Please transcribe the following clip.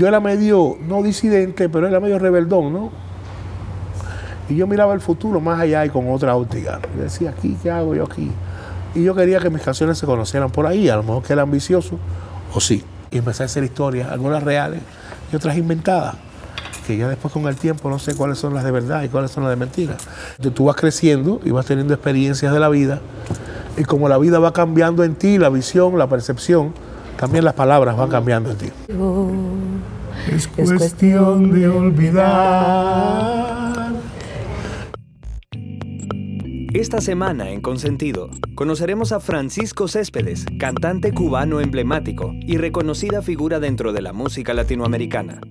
yo era medio, no disidente, pero era medio rebeldón, ¿no? Y yo miraba el futuro más allá y con otra óptica. Decía, aquí, ¿qué hago yo aquí? Y yo quería que mis canciones se conocieran por ahí, a lo mejor que era ambicioso, o sí. Y empecé a hacer historias, algunas reales y otras inventadas, que ya después con el tiempo no sé cuáles son las de verdad y cuáles son las de mentira. Entonces, tú vas creciendo y vas teniendo experiencias de la vida, y como la vida va cambiando en ti, la visión, la percepción, también las palabras van cambiando en ti. Es cuestión de olvidar. Esta semana en Consentido conoceremos a Francisco Céspedes, cantante cubano emblemático y reconocida figura dentro de la música latinoamericana.